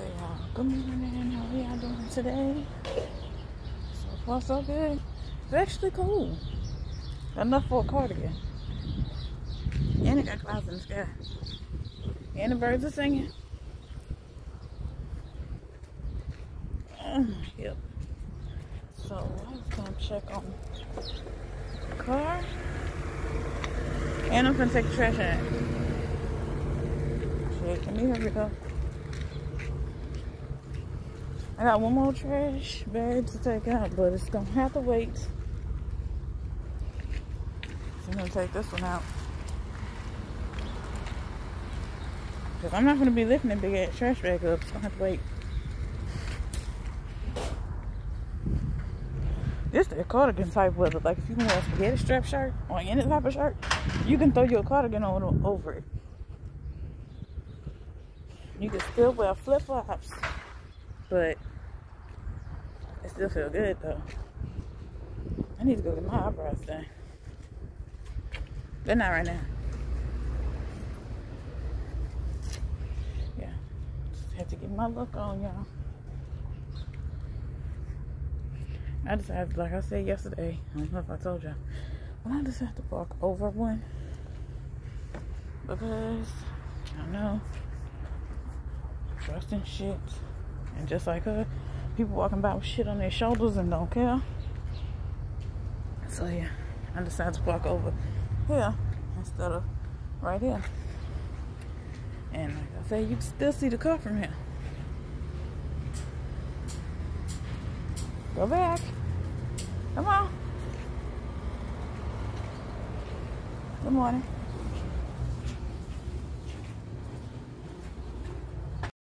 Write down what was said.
Okay, y'all. Good morning. How are y'all doing today? So far, so good. It's actually cool. Enough for a cardigan. And it got clouds in the sky. And the birds are singing. Yep. So I was gonna check on the car. And I'm gonna take the trash out. You hurry up? I got one more trash bag to take out, but it's gonna have to wait. So I'm gonna take this one out. Cause I'm not gonna be lifting that big ass trash bag up. It's gonna have to wait. This is a cardigan type weather. Like if you want a spaghetti strap shirt or any type of shirt, you can throw your cardigan on over it. You can still wear flip flops, but it still feel good though. I need to go get my eyebrows done. But not right now. Yeah. Just have to get my look on, y'all. I decided, like I said yesterday, I don't know if I told y'all, but I decided to walk over one because I know trust and shit. And just like her, people walking by with shit on their shoulders and don't care. So yeah, I decided to walk over here instead of right here. And like I said, you can still see the car from here. Go back. Come on. Good morning.